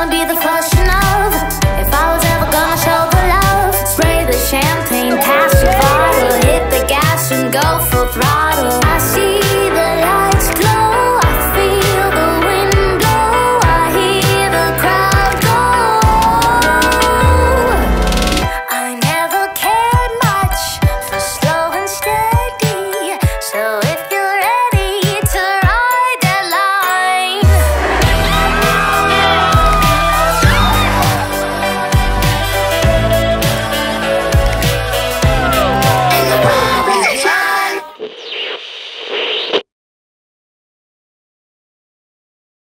gonna be the function of If I was ever gonna show the love. Spray the champagne, pass the bottle Hit the gas and go full throttle. I see